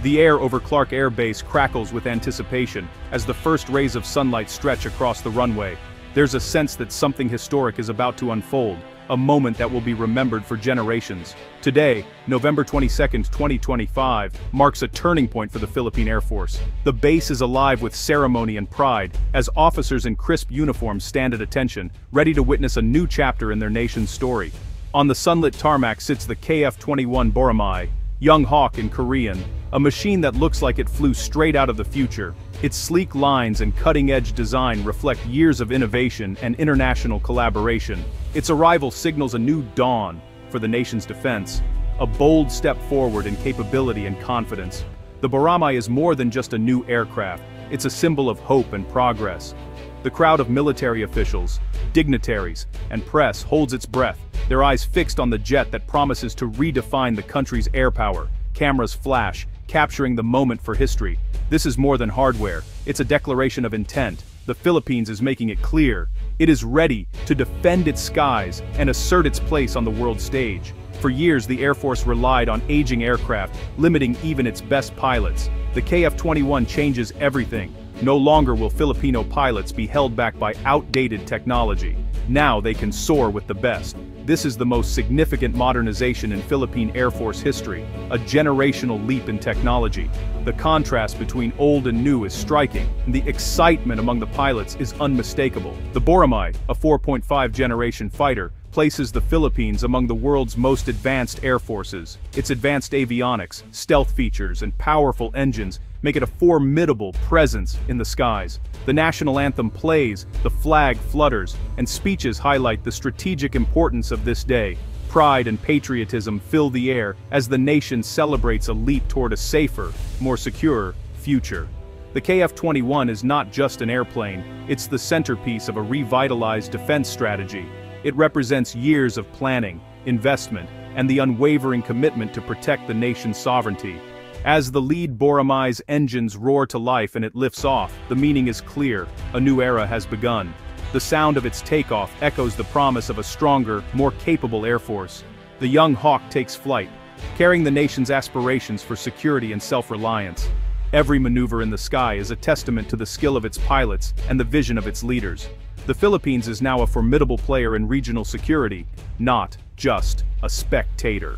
The air over Clark Air Base crackles with anticipation as the first rays of sunlight stretch across the runway. There's a sense that something historic is about to unfold, a moment that will be remembered for generations. Today, November 22, 2025, marks a turning point for the Philippine Air Force. The base is alive with ceremony and pride, as officers in crisp uniforms stand at attention, ready to witness a new chapter in their nation's story. On the sunlit tarmac sits the KF-21 Boramae, Young Hawk in Korean, a machine that looks like it flew straight out of the future. Its sleek lines and cutting-edge design reflect years of innovation and international collaboration. Its arrival signals a new dawn for the nation's defense, a bold step forward in capability and confidence. The Boramae is more than just a new aircraft, it's a symbol of hope and progress. The crowd of military officials, dignitaries, and press holds its breath, their eyes fixed on the jet that promises to redefine the country's air power. Cameras flash, capturing the moment for history. This is more than hardware, it's a declaration of intent. The Philippines is making it clear. It is ready to defend its skies and assert its place on the world stage. For years the Air Force relied on aging aircraft, limiting even its best pilots. The KF-21 changes everything. No longer will Filipino pilots be held back by outdated technology. Now they can soar with the best. This is the most significant modernization in Philippine Air Force history, a generational leap in technology. The contrast between old and new is striking, and the excitement among the pilots is unmistakable. The Boramae, a 4.5 generation fighter, places the Philippines among the world's most advanced air forces. Its advanced avionics, stealth features, and powerful engines make it a formidable presence in the skies. The national anthem plays, the flag flutters, and speeches highlight the strategic importance of this day. Pride and patriotism fill the air as the nation celebrates a leap toward a safer, more secure, future. The KF-21 is not just an airplane, it's the centerpiece of a revitalized defense strategy. It represents years of planning, investment, and the unwavering commitment to protect the nation's sovereignty. As the lead Boramae's engines roar to life and it lifts off, the meaning is clear, a new era has begun. The sound of its takeoff echoes the promise of a stronger, more capable Air Force. The young Hawk takes flight, carrying the nation's aspirations for security and self-reliance. Every maneuver in the sky is a testament to the skill of its pilots and the vision of its leaders. The Philippines is now a formidable player in regional security, not just a spectator.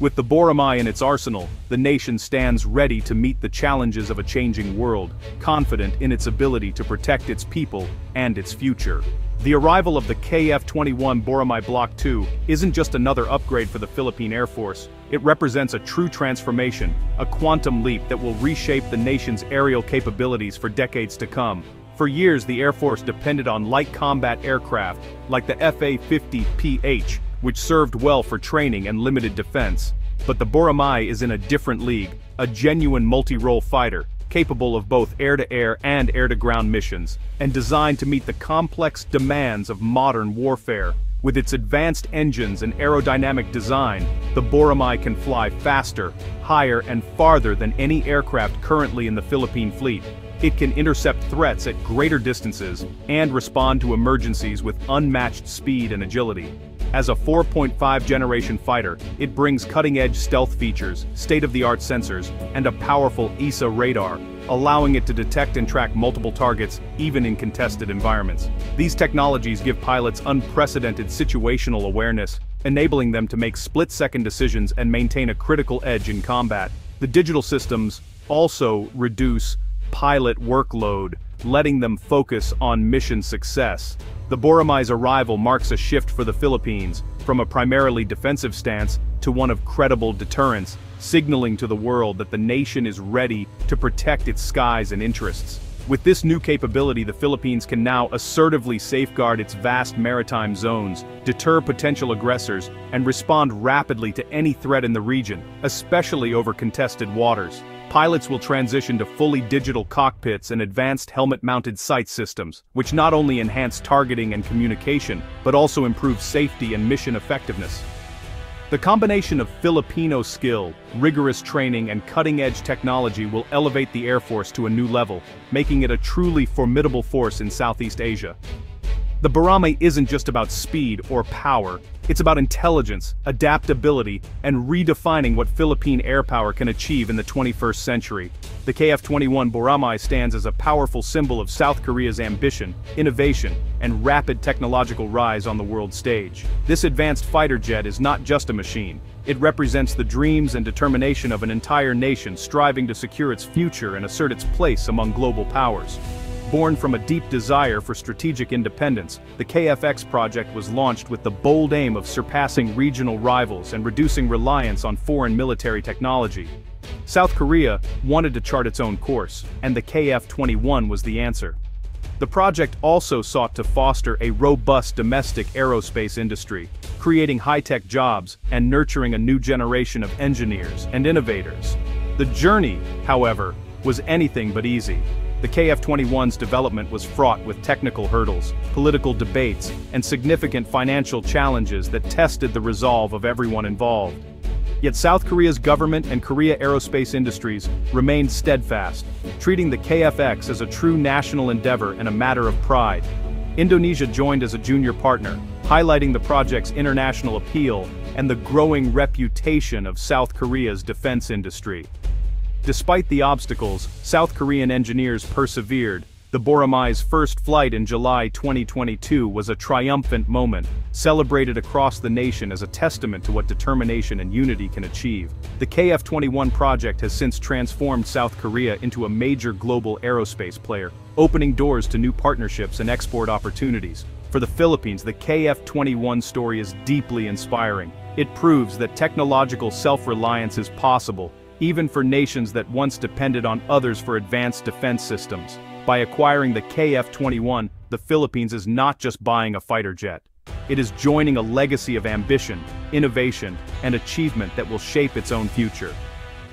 With the Boramae in its arsenal, the nation stands ready to meet the challenges of a changing world, confident in its ability to protect its people and its future. The arrival of the KF-21 Boramae Block 2 isn't just another upgrade for the Philippine Air Force, it represents a true transformation, a quantum leap that will reshape the nation's aerial capabilities for decades to come. For years the Air Force depended on light combat aircraft, like the FA-50PH, which served well for training and limited defense. But the Boramae is in a different league, a genuine multi-role fighter, capable of both air-to-air -air and air-to-ground missions, and designed to meet the complex demands of modern warfare. With its advanced engines and aerodynamic design, the Boramae can fly faster, higher and farther than any aircraft currently in the Philippine fleet. It can intercept threats at greater distances and respond to emergencies with unmatched speed and agility. As a 4.5 generation fighter, it brings cutting-edge stealth features, state-of-the-art sensors, and a powerful ESA radar, allowing it to detect and track multiple targets, even in contested environments. These technologies give pilots unprecedented situational awareness, enabling them to make split-second decisions and maintain a critical edge in combat. The digital systems also reduce pilot workload, letting them focus on mission success. The Boramae's arrival marks a shift for the Philippines, from a primarily defensive stance to one of credible deterrence, signaling to the world that the nation is ready to protect its skies and interests. With this new capability the Philippines can now assertively safeguard its vast maritime zones, deter potential aggressors, and respond rapidly to any threat in the region, especially over contested waters pilots will transition to fully digital cockpits and advanced helmet-mounted sight systems, which not only enhance targeting and communication, but also improve safety and mission effectiveness. The combination of Filipino skill, rigorous training and cutting-edge technology will elevate the Air Force to a new level, making it a truly formidable force in Southeast Asia. The Boramae isn't just about speed or power, it's about intelligence, adaptability, and redefining what Philippine air power can achieve in the 21st century. The KF-21 Boramae stands as a powerful symbol of South Korea's ambition, innovation, and rapid technological rise on the world stage. This advanced fighter jet is not just a machine, it represents the dreams and determination of an entire nation striving to secure its future and assert its place among global powers. Born from a deep desire for strategic independence, the KFX project was launched with the bold aim of surpassing regional rivals and reducing reliance on foreign military technology. South Korea wanted to chart its own course, and the KF-21 was the answer. The project also sought to foster a robust domestic aerospace industry, creating high-tech jobs and nurturing a new generation of engineers and innovators. The journey, however, was anything but easy. The KF-21's development was fraught with technical hurdles, political debates, and significant financial challenges that tested the resolve of everyone involved. Yet South Korea's government and Korea Aerospace Industries remained steadfast, treating the KFX as a true national endeavor and a matter of pride. Indonesia joined as a junior partner, highlighting the project's international appeal and the growing reputation of South Korea's defense industry. Despite the obstacles, South Korean engineers persevered. The Boramae's first flight in July 2022 was a triumphant moment, celebrated across the nation as a testament to what determination and unity can achieve. The KF-21 project has since transformed South Korea into a major global aerospace player, opening doors to new partnerships and export opportunities. For the Philippines, the KF-21 story is deeply inspiring. It proves that technological self-reliance is possible, even for nations that once depended on others for advanced defense systems. By acquiring the KF-21, the Philippines is not just buying a fighter jet. It is joining a legacy of ambition, innovation, and achievement that will shape its own future.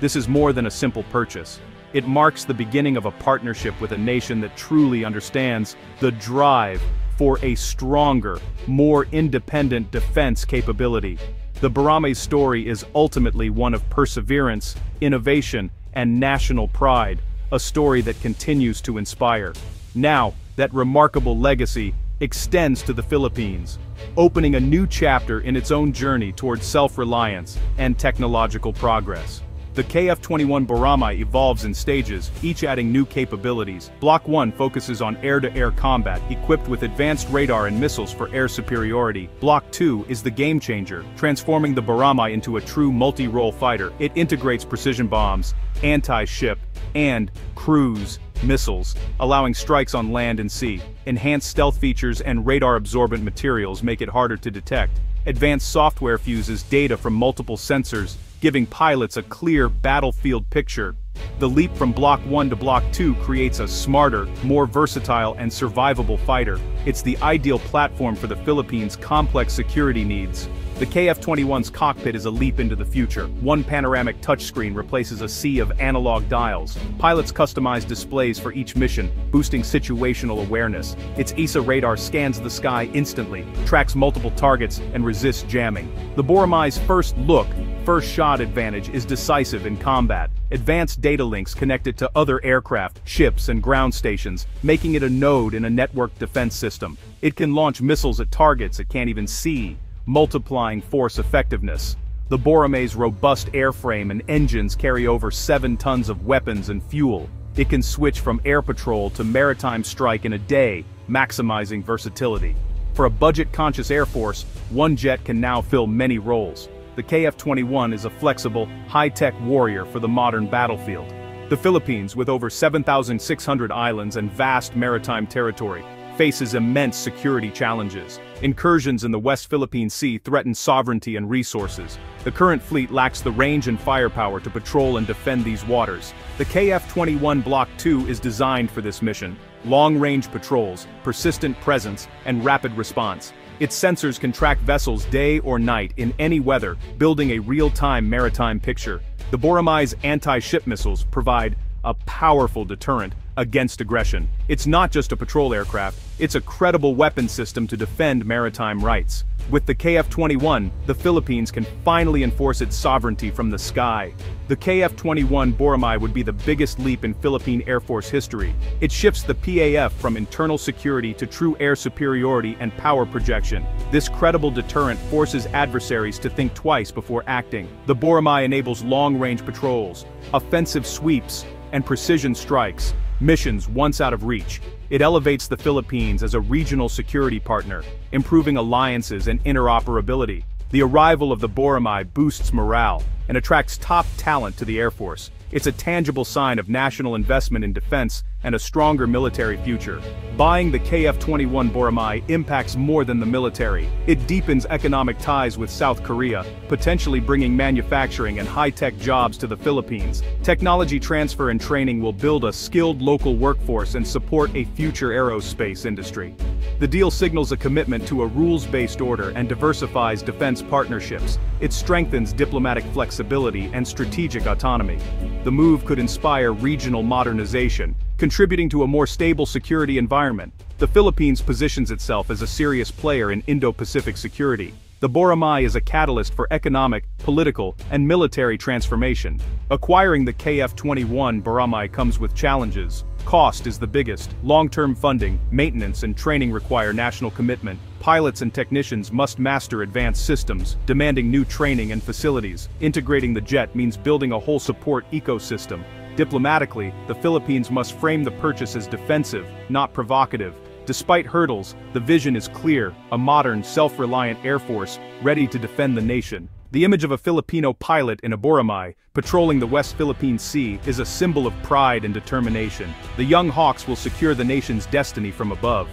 This is more than a simple purchase. It marks the beginning of a partnership with a nation that truly understands the drive for a stronger, more independent defense capability. The Boramae's story is ultimately one of perseverance, innovation, and national pride, a story that continues to inspire. Now, that remarkable legacy extends to the Philippines, opening a new chapter in its own journey towards self-reliance and technological progress. The KF-21 Boramae evolves in stages, each adding new capabilities. Block 1 focuses on air-to-air -air combat, equipped with advanced radar and missiles for air superiority. Block 2 is the game-changer, transforming the Boramae into a true multi-role fighter. It integrates precision bombs, anti-ship, and cruise missiles, allowing strikes on land and sea. Enhanced stealth features and radar-absorbent materials make it harder to detect. Advanced software fuses data from multiple sensors, giving pilots a clear battlefield picture. The leap from Block 1 to Block 2 creates a smarter, more versatile and survivable fighter. It's the ideal platform for the Philippines' complex security needs. The KF-21's cockpit is a leap into the future. One panoramic touchscreen replaces a sea of analog dials. Pilots customize displays for each mission, boosting situational awareness. Its ESA radar scans the sky instantly, tracks multiple targets, and resists jamming. The Boramae's first look, first shot advantage is decisive in combat. Advanced data links connect it to other aircraft, ships, and ground stations, making it a node in a network defense system. It can launch missiles at targets it can't even see, multiplying force effectiveness. The Boramae's robust airframe and engines carry over 7 tons of weapons and fuel. It can switch from air patrol to maritime strike in a day, maximizing versatility. For a budget-conscious Air Force, one jet can now fill many roles. The KF-21 is a flexible, high-tech warrior for the modern battlefield. The Philippines, with over 7,600 islands and vast maritime territory, faces immense security challenges. Incursions in the West Philippine Sea threaten sovereignty and resources. The current fleet lacks the range and firepower to patrol and defend these waters. The KF-21 Block 2 is designed for this mission. Long-range patrols, persistent presence, and rapid response. Its sensors can track vessels day or night in any weather, building a real-time maritime picture. The Boramae's anti-ship missiles provide a powerful deterrent against aggression. It's not just a patrol aircraft, it's a credible weapon system to defend maritime rights. With the KF-21, the Philippines can finally enforce its sovereignty from the sky. The KF-21 Boramae would be the biggest leap in Philippine Air Force history. It shifts the PAF from internal security to true air superiority and power projection. This credible deterrent forces adversaries to think twice before acting. The Boramae enables long-range patrols, offensive sweeps, and precision strikes, missions once out of reach. It elevates the Philippines as a regional security partner, improving alliances and interoperability. The arrival of the Boramae boosts morale and attracts top talent to the Air Force. It's a tangible sign of national investment in defense and a stronger military future. Buying the KF-21 Boramae impacts more than the military. It deepens economic ties with South Korea, potentially bringing manufacturing and high-tech jobs to the Philippines. Technology transfer and training will build a skilled local workforce and support a future aerospace industry. The deal signals a commitment to a rules-based order and diversifies defense partnerships. It strengthens diplomatic flexibility and strategic autonomy. The move could inspire regional modernization, contributing to a more stable security environment. The Philippines positions itself as a serious player in Indo-Pacific security. The Boramae is a catalyst for economic, political, and military transformation. Acquiring the KF-21 Boramae comes with challenges. Cost is the biggest. Long-term funding, maintenance and training require national commitment. Pilots and technicians must master advanced systems, demanding new training and facilities. Integrating the jet means building a whole support ecosystem, Diplomatically, the Philippines must frame the purchase as defensive, not provocative. Despite hurdles, the vision is clear, a modern, self-reliant air force, ready to defend the nation. The image of a Filipino pilot in a Boramae, patrolling the West Philippine Sea, is a symbol of pride and determination. The young Hawks will secure the nation's destiny from above.